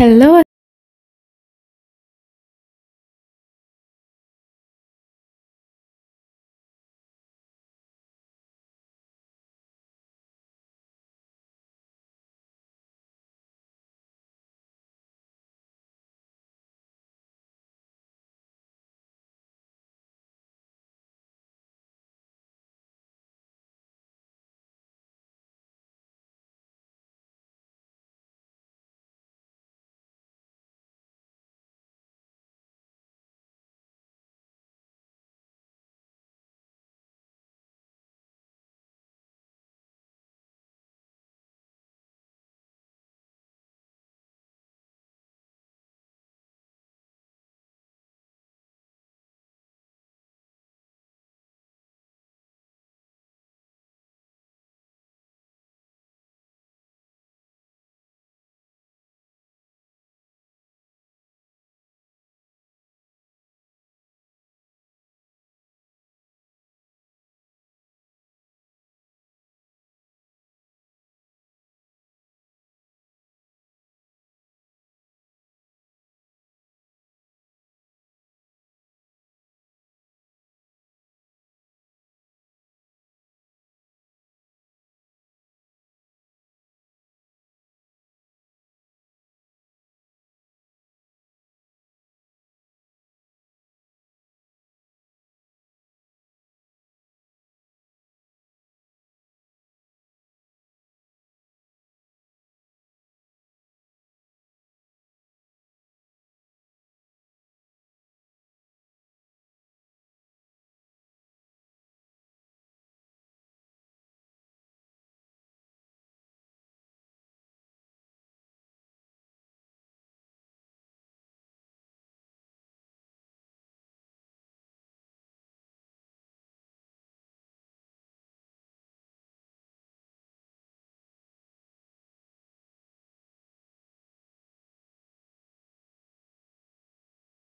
Hello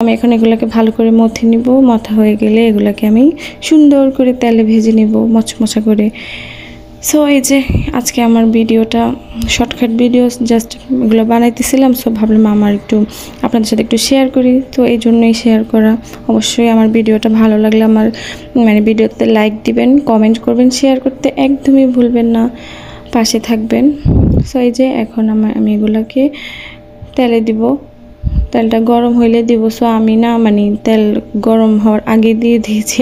আমি এখন এগুলোকে ভালো করে মথে নিব। মথা হয়ে গেলে এগুলোকে আমি সুন্দর করে তেলে ভেজে নিব, মচমচা করে। সো এই যে আজকে আমার ভিডিওটা শর্টকাট ভিডিও জাস্ট এগুলো বানাইতেছিলাম সো ভাবলাম আমার একটু আপনাদের সাথে একটু শেয়ার করি। তো এই জন্যই শেয়ার করা। অবশ্যই আমার ভিডিওটা ভালো লাগলে আমার মানে ভিডিওতে লাইক দিবেন কমেন্ট করবেন শেয়ার করতে একদমই ভুলবেন না। পাশে থাকবেন। সো এই যে এখন আমার আমি এগুলোকে তেলে দিব। তেলটা গরম হইলে দিব সো আমি না মানে তেল গরম হওয়ার আগে দিয়ে দিয়েছি।